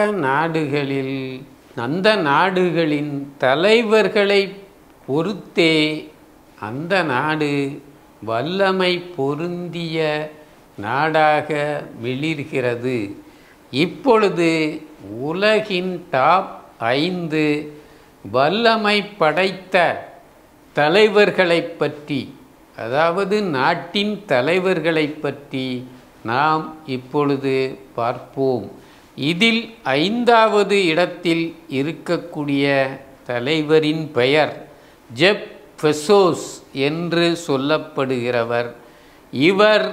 உலக நாடுகளில் அந்த நாடுகளின் தலைவர்களை பொறுத்தே அந்த நாடு வல்லமை பொருந்திய நாடாக மிளிர்கிறது. இப்பொழுது உலகின் டாப் ஐந்து வல்லமை படைத்த தலைவர்களை பற்றி அதாவது நாட்டின் தலைவர்களை பற்றி நாம் இப்பொழுது பார்ப்போம். இதில் ஐந்தாவது இடத்தில் இருக்கக்கூடிய தலைவரின் பெயர் ஜெப் ஃபெசோஸ் என்று சொல்லப்படுகிறவர். இவர்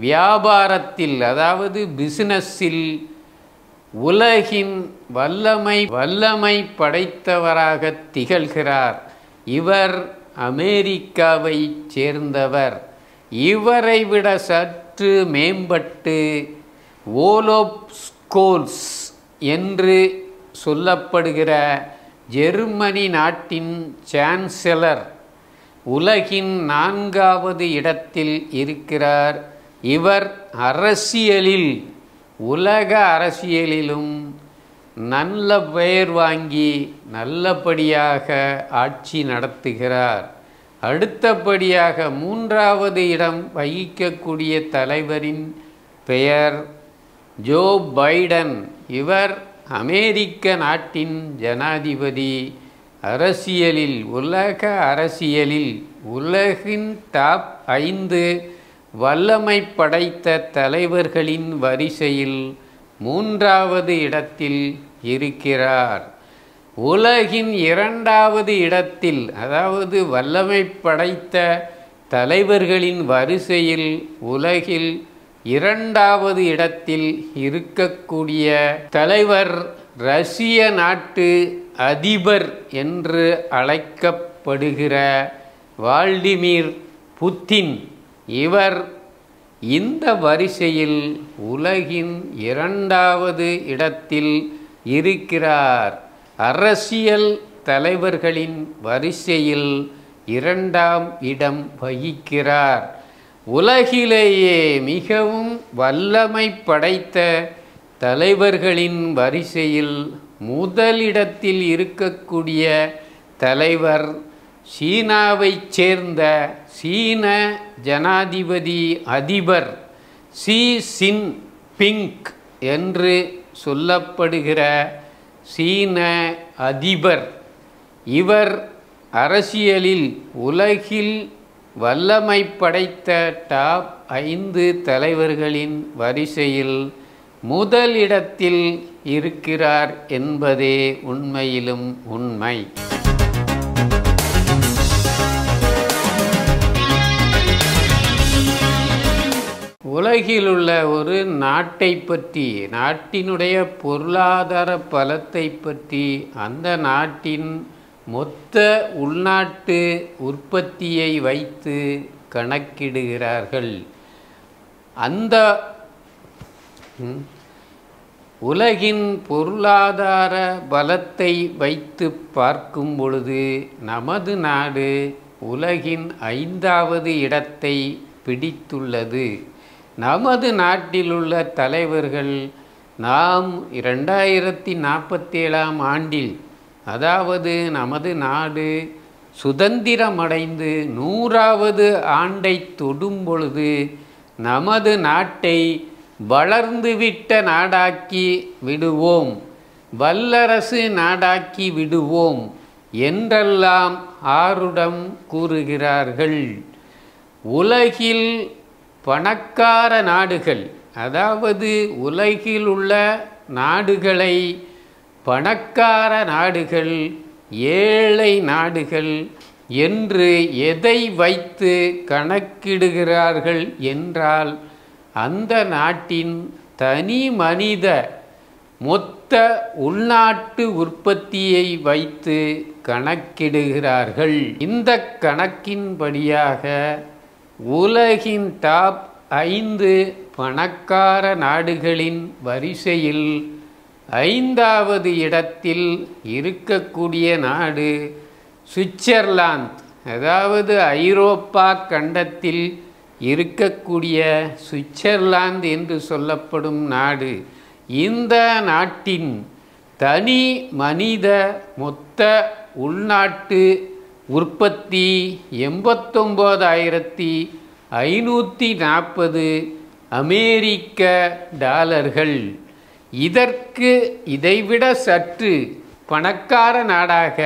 வியாபாரத்தில் அதாவது பிசினஸில் உலகின் வல்லமை வல்லமை படைத்தவராக திகழ்கிறார். இவர் அமெரிக்காவை சேர்ந்தவர். இவரை விட சற்று மேம்பட்டு ஓலோப் கோல்ஸ் என்று சொல்லப்படுகிற ஜெர்மனி நாட்டின் சான்சலர் உலகின் நான்காவது இடத்தில் இருக்கிறார். இவர் அரசியலில் உலக அரசியலிலும் நல்ல பெயர் வாங்கி நல்லபடியாக ஆட்சி நடத்துகிறார். அடுத்தபடியாக மூன்றாவது இடம் வகிக்கக்கூடிய தலைவரின் பெயர் ஜோ பைடன் இவர் அமெரிக்க நாட்டின் ஜனாதிபதி. அரசியலில் உலக அரசியலில் உலகின் டாப் ஐந்து வல்லமை படைத்த தலைவர்களின் வரிசையில் மூன்றாவது இடத்தில் இருக்கிறார். உலகின் இரண்டாவது இடத்தில் அதாவது வல்லமை படைத்த தலைவர்களின் வரிசையில் உலகில் இரண்டாவது இடத்தில் இருக்கக்கூடிய தலைவர் ரஷ்ய நாட்டு அதிபர் என்று அழைக்கப்படுகிற வால்டிமிர் புத்தின் இவர் இந்த வரிசையில் உலகின் இரண்டாவது இடத்தில் இருக்கிறார். அரசியல் தலைவர்களின் வரிசையில் இரண்டாம் இடம் வகிக்கிறார். உலகிலேயே மிகவும் வல்லமை படைத்த தலைவர்களின் வரிசையில் முதலிடத்தில் இருக்கக்கூடிய தலைவர் சீனாவைச் சேர்ந்த சீன ஜனாதிபதி அதிபர் சி சின் பிங்க் என்று சொல்லப்படுகிற சீன அதிபர். இவர் அரசியலில் உலகில் வல்லமை படைத்த டாப் ஐந்து தலைவர்களின் வரிசையில் முதல் இடத்தில் இருக்கிறார் என்பதே உண்மையிலும் உண்மை. உலகிலுள்ள ஒரு நாட்டை பற்றி நாட்டினுடைய பொருளாதார பலத்தை பற்றி அந்த நாட்டின் மொத்த உள்நாட்டு உற்பத்தியை வைத்து கணக்கிடுகிறார்கள். அந்த உலகின் பொருளாதார பலத்தை வைத்து பார்க்கும் பொழுது நமது நாடு உலகின் ஐந்தாவது இடத்தை பிடித்துள்ளது. நமது நாட்டிலுள்ள தலைவர்கள் நாம் இரண்டாயிரத்தி நாற்பத்தேழாம் ஆண்டில் அதாவது நமது நாடு சுதந்திரமடைந்து நூறாவது ஆண்டை தொடும் பொழுது நமது நாட்டை வளர்ந்துவிட்ட நாடாக்கி விடுவோம். வல்லரசு நாடாக்கி விடுவோம் என்றெல்லாம் ஆருடம் கூறுகிறார்கள். உலகில் பணக்கார நாடுகள் அதாவது உலகில் உள்ள நாடுகளை பணக்கார நாடுகள் ஏழை நாடுகள் என்று எதை வைத்து கணக்கிடுகிறார்கள் என்றால் அந்த நாட்டின் தனி மனித மொத்த உள்நாட்டு உற்பத்தியை வைத்து கணக்கிடுகிறார்கள். இந்த கணக்கின்படியாக உலகின் டாப் ஐந்து பணக்கார நாடுகளின் வரிசையில் ஐந்தாவது இடத்தில் இருக்கக்கூடிய நாடு சுவிட்சர்லாந்து. அதாவது ஐரோப்பா கண்டத்தில் இருக்கக்கூடிய சுவிட்சர்லாந்து என்று சொல்லப்படும் நாடு. இந்த நாட்டின் தனி மனித மொத்த உள்நாட்டு உற்பத்தி எண்பத்தொம்போதாயிரத்தி ஐநூற்றி நாற்பது அமெரிக்க டாலர்கள். இதற்கு இதைவிட சற்று பணக்கார நாடாக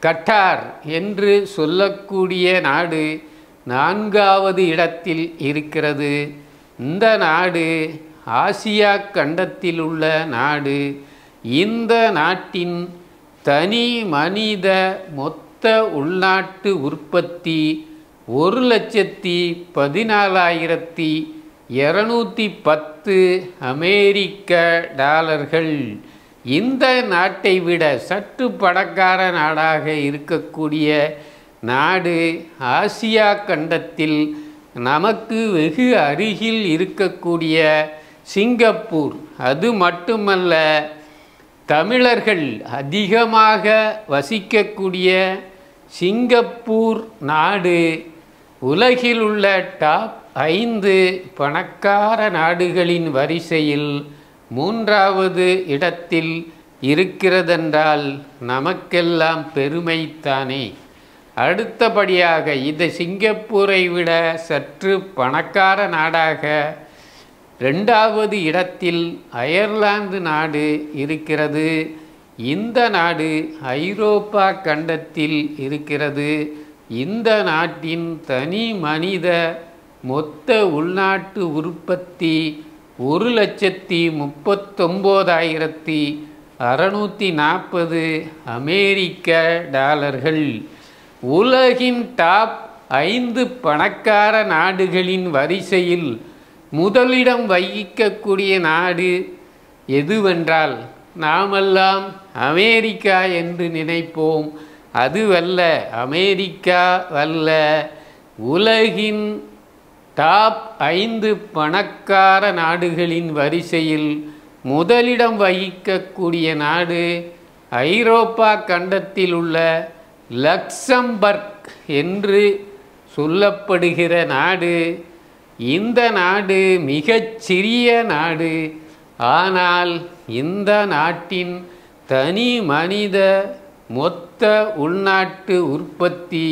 கட்டார் என்று சொல்லக்கூடிய நாடு நான்காவது இடத்தில் இருக்கிறது. இந்த நாடு ஆசியா கண்டத்தில் உள்ள நாடு. இந்த நாட்டின் தனி மனித மொத்த உள்நாட்டு உற்பத்தி ஒரு லட்சத்தி பதினாலாயிரத்தி இரநூத்தி பத்து அமெரிக்க டாலர்கள். இந்த நாட்டை விட சற்று பணக்கார நாடாக இருக்கக்கூடிய நாடு ஆசியா கண்டத்தில் நமக்கு வெகு அருகில் இருக்கக்கூடிய சிங்கப்பூர். அது மட்டுமல்ல தமிழர்கள் அதிகமாக வசிக்கக்கூடிய சிங்கப்பூர் நாடு உலகில் உள்ள டாப் ஐந்து பணக்கார நாடுகளின் வரிசையில் மூன்றாவது இடத்தில் இருக்கிறதென்றால் நமக்கெல்லாம் பெருமைத்தானே அடுத்தபடியாக இது சிங்கப்பூரை விட சற்று பணக்கார நாடாக ரெண்டாவது இடத்தில் அயர்லாந்து நாடு இருக்கிறது. இந்த நாடு ஐரோப்பா கண்டத்தில் இருக்கிறது. இந்த நாட்டின் தனி மனித மொத்த உள்நாட்டு உற்பத்தி ஒரு லட்சத்தி முப்பத்தொம்போதாயிரத்தி அறநூற்றி நாற்பது அமெரிக்க டாலர்கள். உலகின் டாப் ஐந்து பணக்கார நாடுகளின் வரிசையில் முதலிடம் வகிக்கக்கூடிய நாடு எதுவென்றால் நாமெல்லாம் அமெரிக்கா என்று நினைப்போம். அதுவல்ல அமெரிக்கா வல்ல உலகின் டாப் ஐந்து பணக்கார நாடுகளின் வரிசையில் முதலிடம் வகிக்கக்கூடிய நாடு ஐரோப்பா கண்டத்தில் உள்ள லக்சம்பர்க் என்று சொல்லப்படுகிற நாடு. இந்த நாடு மிகச்சிறிய நாடு. ஆனால் இந்த நாட்டின் தனி மனித மொத்த உள்நாட்டு உற்பத்தி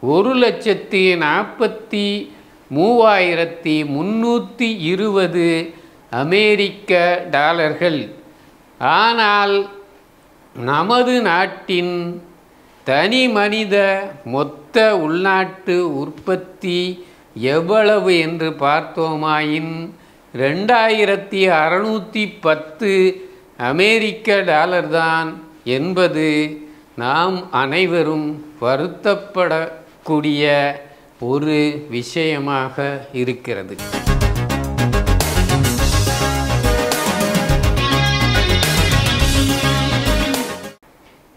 ஒரு லட்சத்தி நாற்பத்தி மூவாயிரத்தி முன்னூற்றி இருபது அமெரிக்க டாலர்கள். ஆனால் நமது நாட்டின் தனி மனித மொத்த உள்நாட்டு உற்பத்தி எவ்வளவு என்று பார்த்தோமாயின் ரெண்டாயிரத்தி அறநூற்றி பத்து அமெரிக்க டாலர் தான் என்பது நாம் அனைவரும் வருத்தப்படக்கூடிய ஒரு விஷயமாக இருக்கிறது.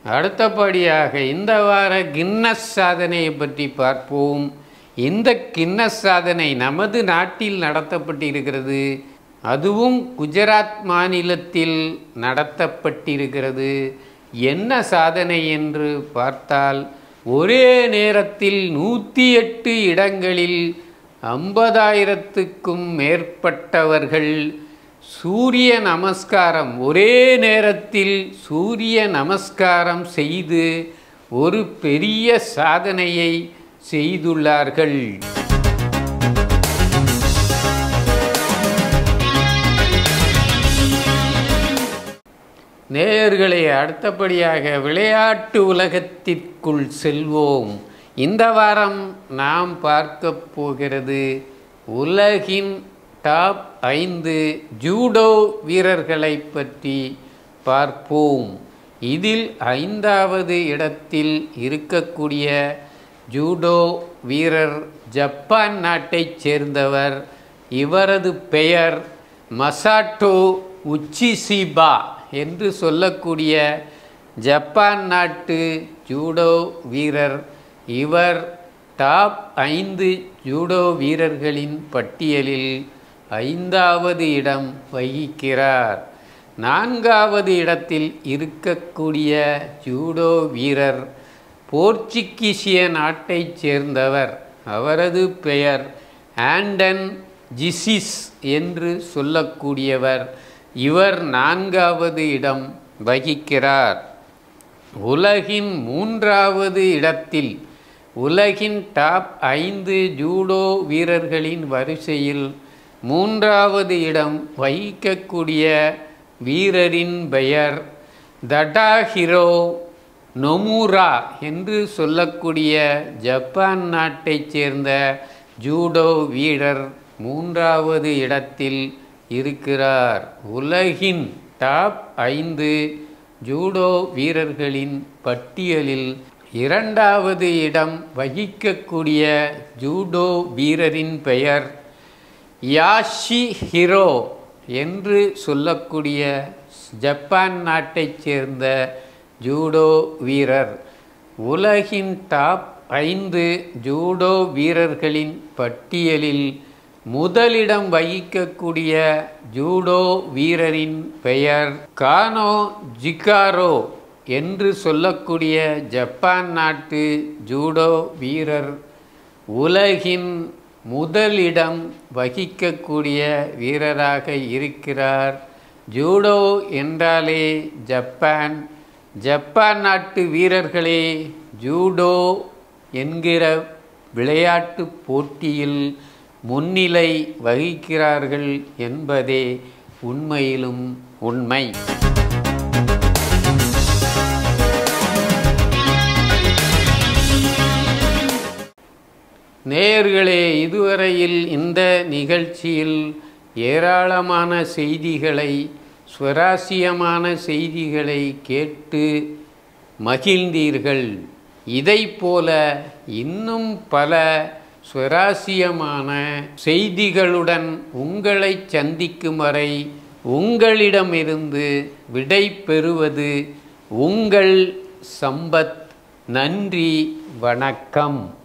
அடுத்தபடியாக இந்த வார கின்னஸ் சாதனையை பற்றி பார்ப்போம். இந்த கின்னஸ் சாதனை நமது நாட்டில் நடத்தப்பட்டிருக்கிறது. அதுவும் குஜராத் மாநிலத்தில் நடத்தப்பட்டிருக்கிறது. என்ன சாதனை என்று பார்த்தால் ஒரே நேரத்தில் நூற்றி எட்டு இடங்களில் ஐம்பதாயிரத்துக்கும் மேற்பட்டவர்கள் சூரிய நமஸ்காரம். ஒரே நேரத்தில் சூரிய நமஸ்காரம் செய்து ஒரு பெரிய சாதனையை செய்துள்ளார்கள். நேயர்களை அடுத்தபடியாக விளையாட்டு உலகத்திற்குள் செல்வோம். இந்த வாரம் நாம் பார்க்க போகிறது உலகின் டாப் ஐந்து ஜூடோ வீரர்களை பற்றி பார்ப்போம். இதில் ஐந்தாவது இடத்தில் இருக்கக்கூடிய ஜூடோ வீரர் ஜப்பான் நாட்டைச் சேர்ந்தவர் இவரது பெயர் மசாட்டோ உச்சிசிபா என்று சொல்லக்கூடிய ஜப்பான் நாட்டு ஜூடோ வீரர் இவர் டாப் ஐந்து ஜூடோ வீரர்களின் பட்டியலில் ஐந்தாவது இடம் வகிக்கிறார். நான்காவது இடத்தில் இருக்கக்கூடிய ஜூடோ வீரர் போர்ச்சுகீசிய நாட்டைச் சேர்ந்தவர். அவரது பெயர் ஆண்டன் ஜிசிஸ் என்று சொல்லக்கூடியவர். இவர் நான்காவது இடம் வகிக்கிறார். உலகின் மூன்றாவது இடத்தில் உலகின் டாப் ஐந்து ஜூடோ வீரர்களின் வரிசையில் மூன்றாவது இடம் வகிக்கக்கூடிய வீரரின் பெயர் தடாஹிரோ நொமுரா என்று சொல்லக்கூடிய ஜப்பான் நாட்டைச் சேர்ந்த ஜூடோ வீரர் மூன்றாவது இடத்தில் இருக்கிறார். உலகின் டாப் ஐந்து ஜூடோ வீரர்களின் பட்டியலில் இரண்டாவது இடம் வகிக்கக்கூடிய ஜூடோ வீரரின் பெயர் யாஷி ஹிரோ என்று சொல்லக்கூடிய ஜப்பான் நாட்டைச் சேர்ந்த ஜூடோ வீரர். உலகின் டாப் ஐந்து ஜூடோ வீரர்களின் பட்டியலில் முதலிடம் வகிக்கக்கூடிய ஜூடோ வீரரின் பெயர் கானோ ஜிகாரோ என்று சொல்லக்கூடிய ஜப்பான் நாட்டு ஜூடோ வீரர் உலகின் முதலிடம் வகிக்கக்கூடிய வீரராக இருக்கிறார். ஜூடோ என்றாலே ஜப்பான். ஜப்பான் நாட்டு வீரர்களே ஜூடோ என்கிற விளையாட்டு போட்டியில் முன்னிலை வகிக்கிறார்கள் என்பதே உண்மையிலும் உண்மை. நேயர்களே இதுவரையில் இந்த நிகழ்ச்சியில் ஏராளமான செய்திகளை சுவராசியமான செய்திகளை கேட்டு மகிழ்ந்தீர்கள். இதைப்போல இன்னும் பல சுவராசியமான செய்திகளுடன் உங்களை சந்திக்கும் வரை உங்களிடமிருந்து விடை பெறுவது உங்கள் சம்பத். நன்றி வணக்கம்.